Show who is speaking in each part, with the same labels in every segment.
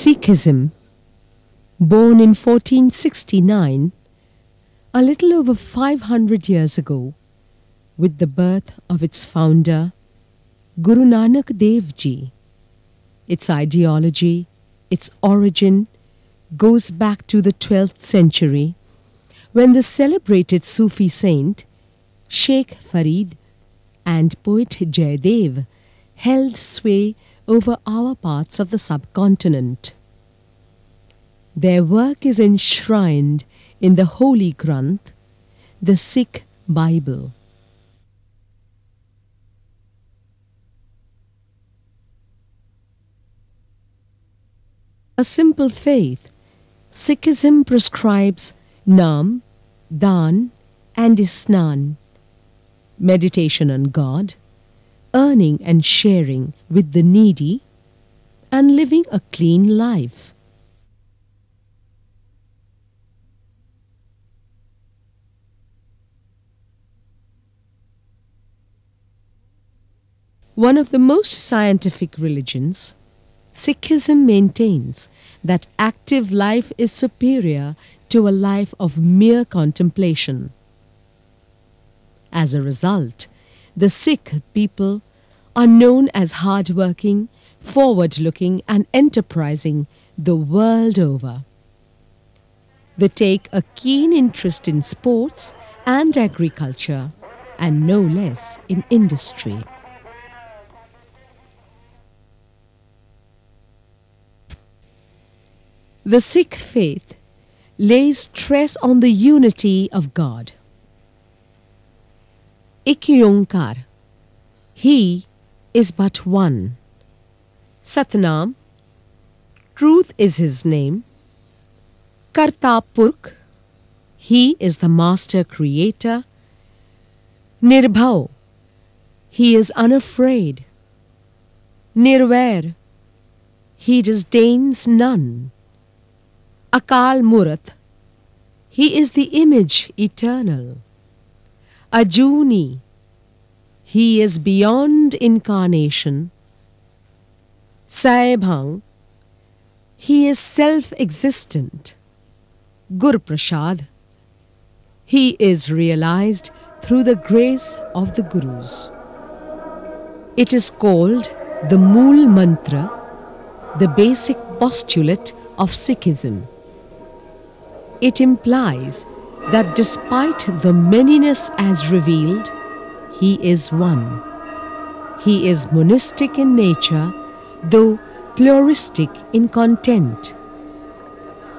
Speaker 1: Sikhism, born in 1469, a little over 500 years ago, with the birth of its founder, Guru Nanak Dev Ji. Its ideology, its origin, goes back to the 12th century when the celebrated Sufi saint Sheikh Farid and poet Jaydev held sway over our parts of the subcontinent. Their work is enshrined in the Holy Granth, the Sikh Bible. A simple faith, Sikhism prescribes Nam, Dan, and Isnan, meditation on God, earning and sharing with the needy, and living a clean life. One of the most scientific religions, Sikhism maintains that active life is superior to a life of mere contemplation. As a result, the Sikh people are known as hardworking, forward looking, and enterprising the world over. They take a keen interest in sports and agriculture, and no less in industry. The Sikh faith lays stress on the unity of God. Ik He is but one. Satnam, truth is his name. Karta Purakh. He is the master creator. Nirbhau, he is unafraid. Nirvair, he disdains none. Akal Murat, he is the image eternal. Ajuni, he is beyond incarnation. Saibhang, he is self-existent. Gur Prasad, he is realized through the grace of the Gurus. It is called the Mool Mantra, the basic postulate of Sikhism. It implies that despite the manyness as revealed, he is one. He is monistic in nature, though pluralistic in content.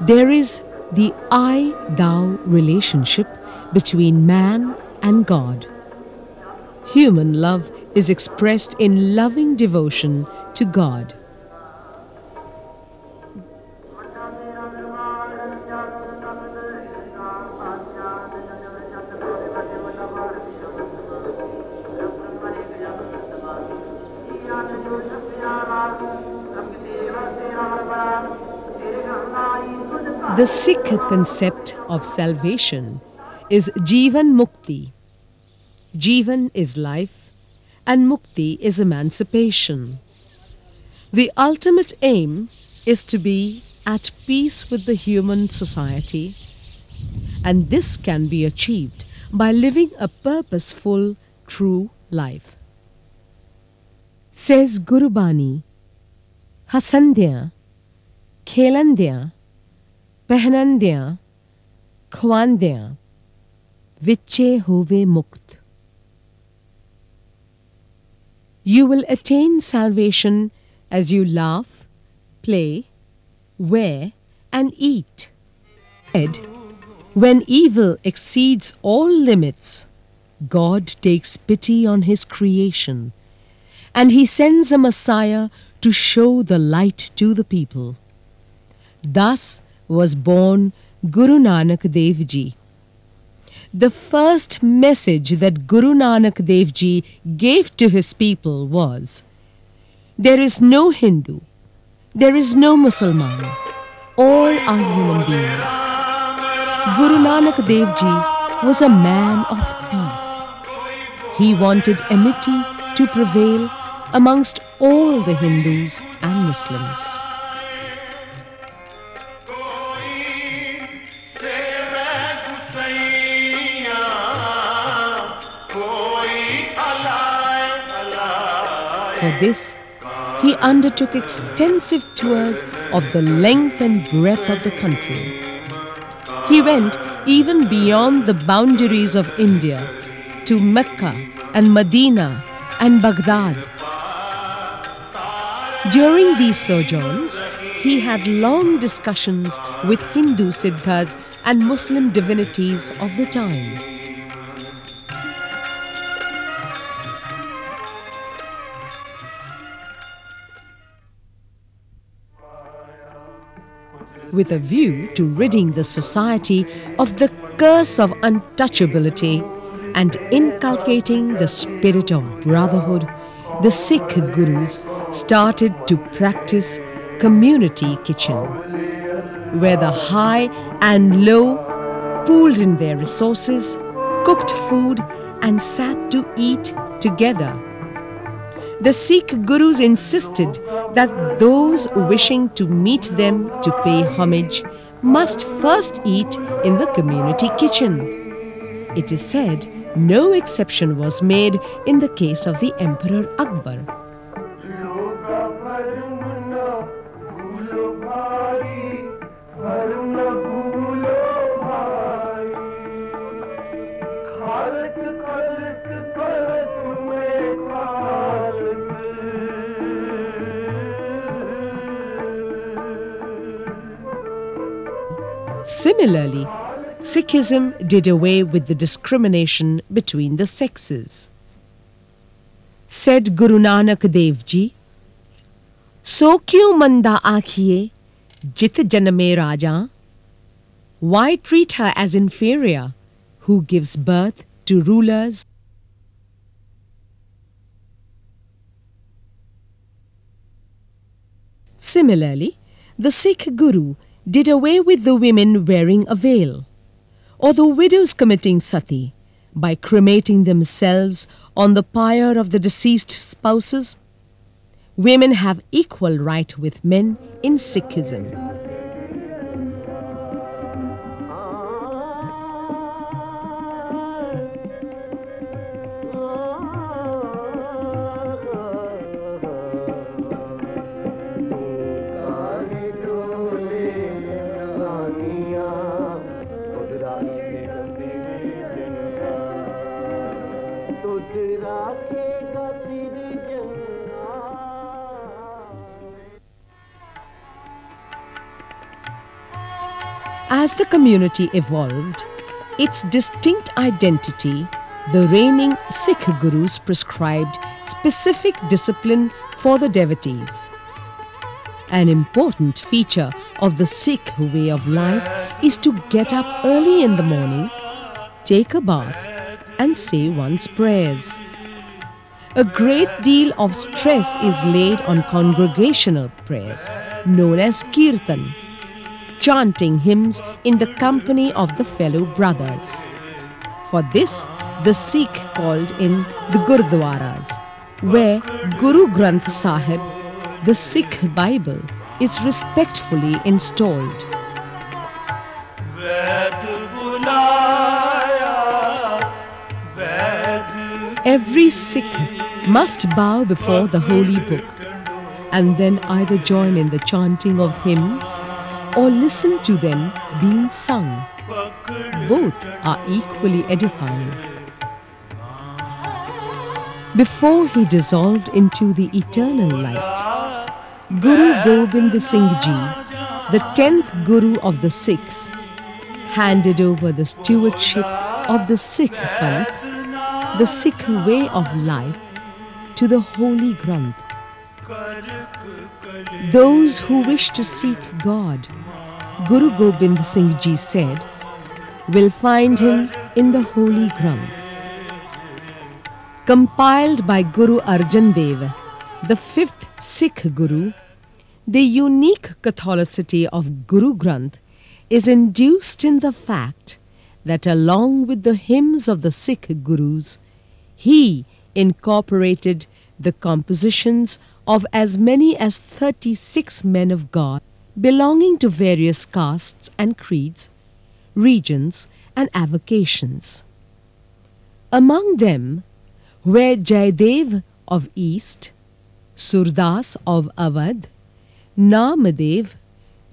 Speaker 1: There is the I thou relationship between man and God. Human love is expressed in loving devotion to God. The Sikh concept of salvation is Jivan Mukti. Jivan is life and Mukti is emancipation. The ultimate aim is to be at peace with the human society, and this can be achieved by living a purposeful, true life. Says Gurbani, Hasandya, Khelandya, ਪਹਿਨੰਦਿਆਂ ਖਵਾਂਦਿਆਂ ਵਿਚੇ ਹੋਵੇ ਮੁਕਤ You will attain salvation as you laugh, play, wear, and eat. Ed, when evil exceeds all limits, God takes pity on his creation, and he sends a Messiah to show the light to the people. Thus, was born Guru Nanak Dev Ji. The first message that Guru Nanak Dev Ji gave to his people was There is no Hindu, there is no Muslim, all are human beings. Guru Nanak Dev Ji was a man of peace. He wanted amity to prevail amongst all the Hindus and Muslims. For this, he undertook extensive tours of the length and breadth of the country. He went even beyond the boundaries of India to Mecca and Medina and Baghdad. During these sojourns, he had long discussions with Hindu siddhas and Muslim divinities of the time. With a view to ridding the society of the curse of untouchability and inculcating the spirit of brotherhood, the Sikh gurus started to practice community kitchen, where the high and low pooled in their resources, cooked food, and sat to eat together. The Sikh gurus insisted that those wishing to meet them to pay homage must first eat in the community kitchen. It is said no exception was made in the case of the Emperor Akbar. Similarly, Sikhism did away with the discrimination between the sexes. Said Guru Nanak Dev Ji, So kyun manda aakhiye jit janame raja? Why treat her as inferior who gives birth to rulers? Similarly, the Sikh Guru did away with the women wearing a veil, or the widows committing sati by cremating themselves on the pyre of the deceased spouses. Women have equal right with men in Sikhism. As the community evolved, its distinct identity, the reigning Sikh gurus prescribed specific discipline for the devotees. An important feature of the Sikh way of life is to get up early in the morning, take a bath, and say one's prayers. A great deal of stress is laid on congregational prayers, known as kirtan chanting hymns in the company of the fellow brothers. For this, the Sikh called in the Gurdwaras, where Guru Granth Sahib, the Sikh Bible, is respectfully installed. Every Sikh must bow before the holy book and then either join in the chanting of hymns or listen to them being sung. Both are equally edifying. Before he dissolved into the eternal light, Guru Gobind Singh Ji, the tenth Guru of the Sikhs, handed over the stewardship of the Sikh Panth, the Sikh way of life, to the Holy Granth. Those who wish to seek God, Guru Gobind Singh Ji said, will find him in the Holy Granth. Compiled by Guru Arjan Dev, the fifth Sikh Guru, the unique Catholicity of Guru Granth is induced in the fact that along with the hymns of the Sikh Gurus, he incorporated the compositions of as many as 36 men of God belonging to various castes and creeds, regions and avocations. Among them were Jaidev of East, Surdas of Awadh, Namadev,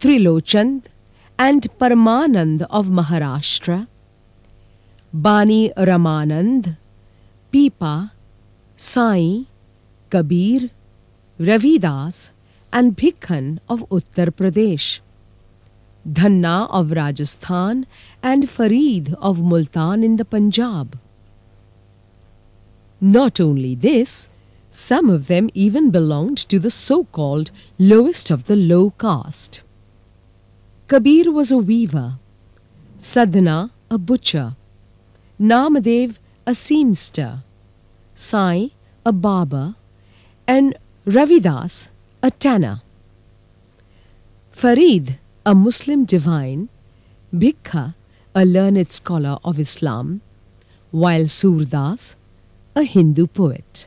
Speaker 1: Trilochan, and Paramanand of Maharashtra, Bani Ramanand, Pipa, Sai, Kabir, Ravidas, and Bhikhan of Uttar Pradesh. Dhanna of Rajasthan and Farid of Multan in the Punjab. Not only this, some of them even belonged to the so-called lowest of the low caste. Kabir was a weaver, Sadhana a butcher, Namadev a seamster, Sai a barber, and Ravidas a tanner. Farid a Muslim divine, Bhikha, a learned scholar of Islam, while Surdas, a Hindu poet.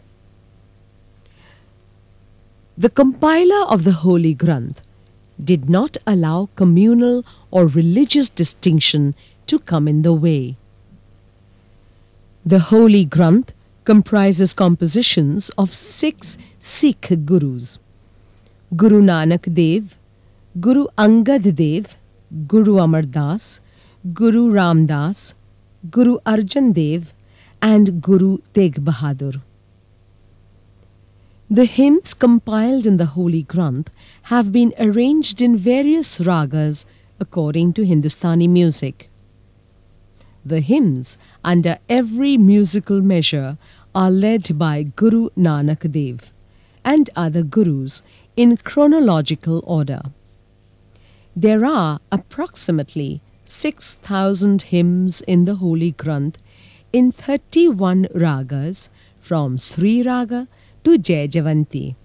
Speaker 1: The compiler of the Holy Granth did not allow communal or religious distinction to come in the way. The Holy Granth comprises compositions of six Sikh gurus Guru Nanak Dev, Guru Angad Dev, Guru Amar Das, Guru Ram Das, Guru Arjan Dev, and Guru Tegh Bahadur. The hymns compiled in the Holy Granth have been arranged in various ragas according to Hindustani music. The hymns under every musical measure are led by Guru Nanak Dev and other gurus in chronological order. There are approximately 6,000 hymns in the Holy Granth in 31 ragas from Sri Raga to Jai Javanti.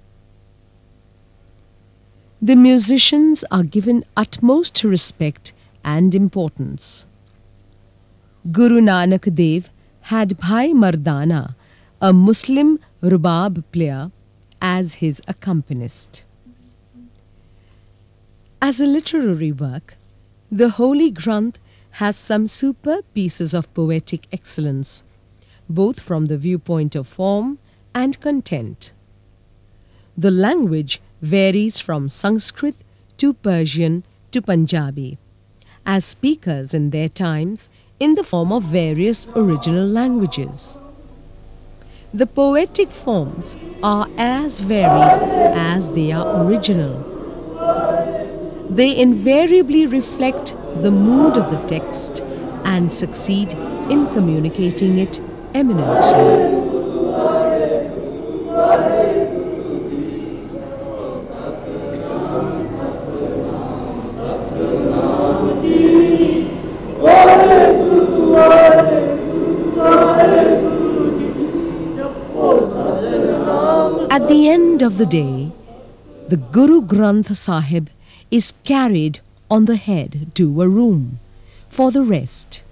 Speaker 1: The musicians are given utmost respect and importance. Guru Nanak Dev had Bhai Mardana, a Muslim rubab player, as his accompanist. As a literary work, the Holy Granth has some superb pieces of poetic excellence, both from the viewpoint of form and content. The language varies from Sanskrit to Persian to Punjabi, as speakers in their times in the form of various original languages. The poetic forms are as varied as they are original they invariably reflect the mood of the text and succeed in communicating it eminently. At the end of the day, the Guru Granth Sahib is carried on the head to a room for the rest.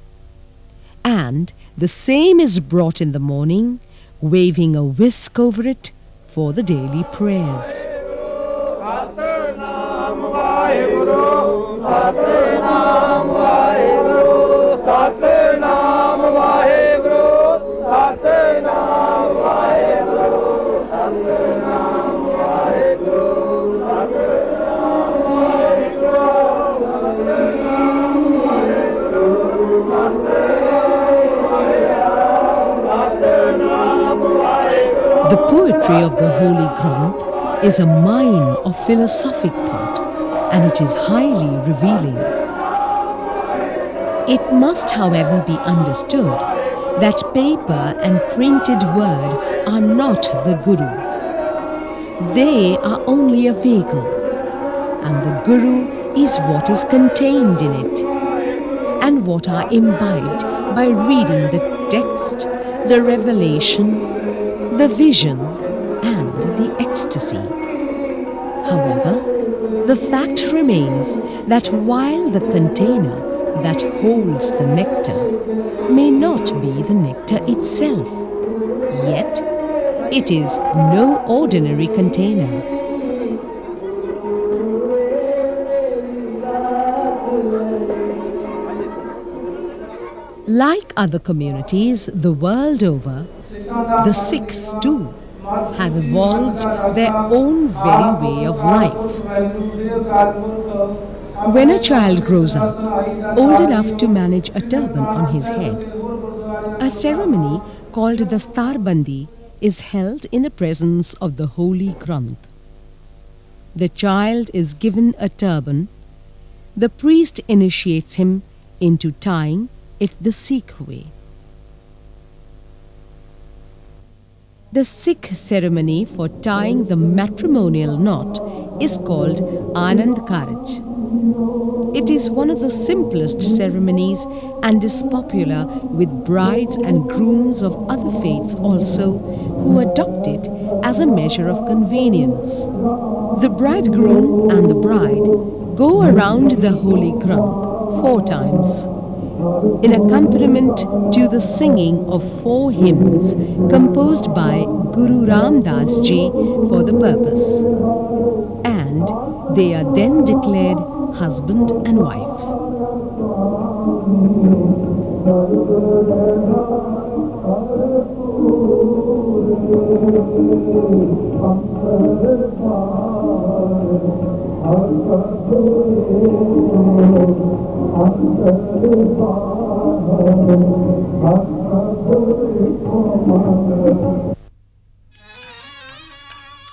Speaker 1: And the same is brought in the morning, waving a whisk over it for the daily prayers. The poetry of the Holy Granth is a mine of philosophic thought and it is highly revealing. It must, however, be understood that paper and printed word are not the Guru. They are only a vehicle, and the Guru is what is contained in it, and what are imbibed by reading the text, the revelation, the vision and the ecstasy. However, the fact remains that while the container that holds the nectar may not be the nectar itself, yet it is no ordinary container. Like other communities the world over, the Sikhs too have evolved their own very way of life. When a child grows up, old enough to manage a turban on his head, a ceremony called Dastarbandi is held in the presence of the Holy Granth. The child is given a turban. The priest initiates him into tying it the Sikh way. The Sikh ceremony for tying the matrimonial knot is called Anand Karaj. It is one of the simplest ceremonies and is popular with brides and grooms of other faiths also who adopt it as a measure of convenience. The bridegroom and the bride go around the Holy Granth four times in accompaniment to the singing of four hymns composed by Guru Ram Das Ji for the purpose. And they are then declared husband and wife.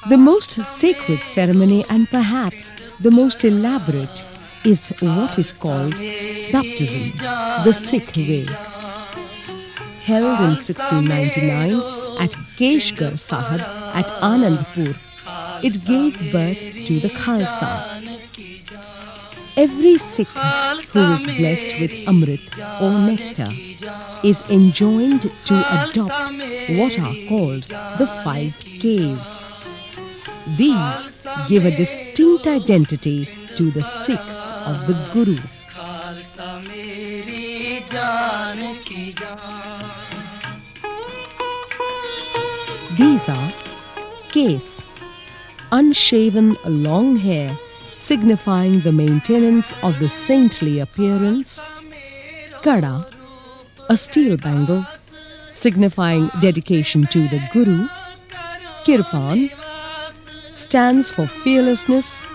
Speaker 1: The most sacred ceremony and perhaps the most elaborate is what is called baptism, the Sikh way. Held in 1699 at Keshgarh Sahib at Anandpur, it gave birth to the Khalsa. Every Sikh who is blessed with Amrit or nectar is enjoined to adopt what are called the five Ks. These give a distinct identity to the Sikhs of the Guru. These are Kes, unshaven long hair signifying the maintenance of the saintly appearance, Kada, a steel bangle signifying dedication to the Guru, Kirpan, stands for fearlessness,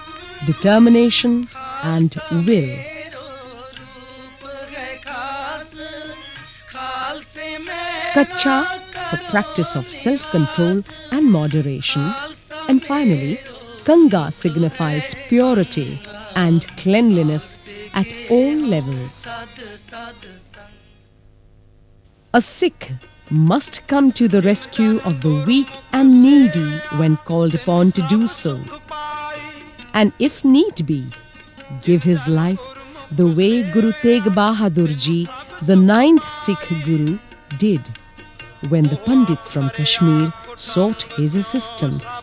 Speaker 1: determination, and will. Kacha for practice of self control and moderation. And finally, Kanga signifies purity and cleanliness at all levels. A Sikh must come to the rescue of the weak and needy when called upon to do so. And if need be, give his life the way Guru Tegh Bahadur Ji, the ninth Sikh Guru, did when the Pandits from Kashmir sought his assistance.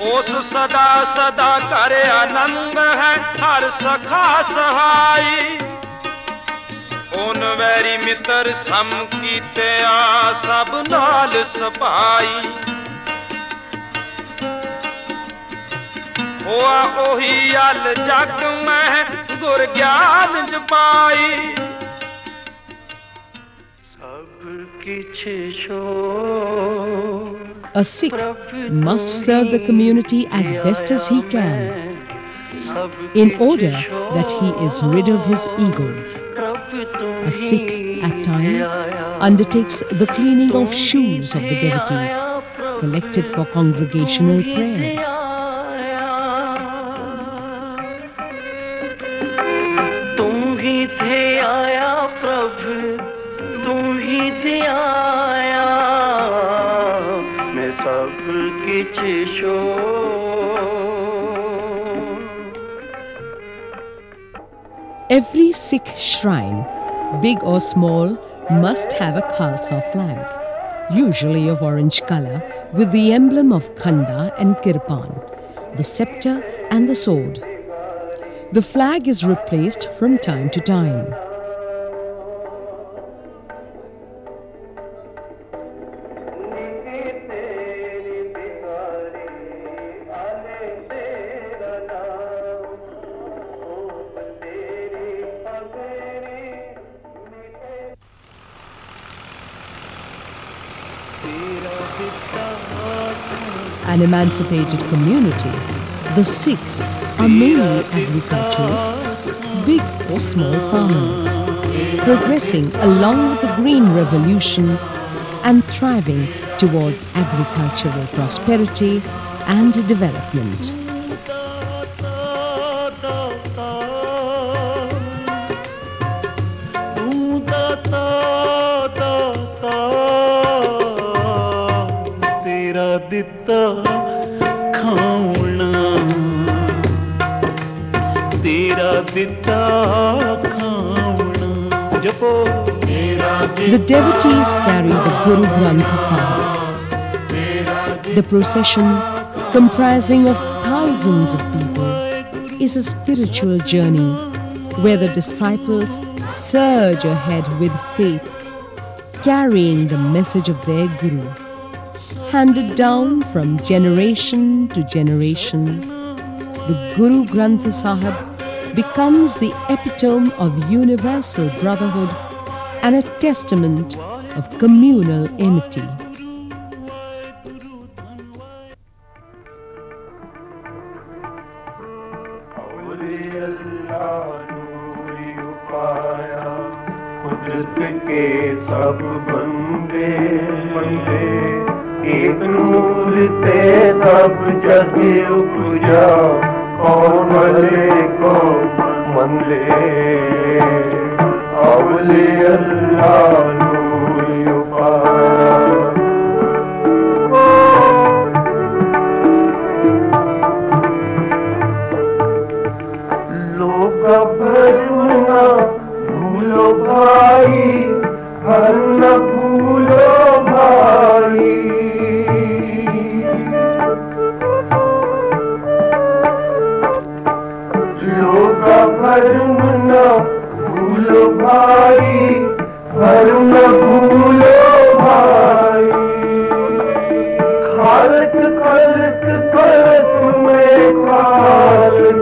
Speaker 2: ओस सदा सदा करे आनंद है, हर सखा सहाई। Own vary मित्र सम कीते आ, सब नाल सपाई। ਹੋਆ ਉਹੀ ਅਲ ਜਗ ਮੈਂ ਗੁਰ ਗਿਆਨ ਜਪਾਈ ਸਭ ਕਿਛ ਛੋ
Speaker 1: A Sikh must serve the community as best as he can in order that he is rid of his ego. A Sikh at times undertakes the cleaning of shoes of the devotees collected for congregational prayers. Every Sikh shrine, big or small, must have a Khalsa flag. usually of orange color, with the emblem of Khanda and Kirpan, the scepter and the sword. The flag is replaced from time to time. An emancipated community, the Sikhs are mainly agriculturists, big or small farmers, progressing along with the Green Revolution and thriving towards agricultural prosperity and development. Devotees carry the Guru Granth Sahib. The procession, comprising of thousands of people, is a spiritual journey where the disciples surge ahead with faith, carrying the message of their Guru, handed down from generation to generation. The Guru Granth Sahib becomes the epitome of universal brotherhood and a testament of communal amity.
Speaker 2: कुदरत के காலுக்கு காலுக்கு காலுக்கு மேல்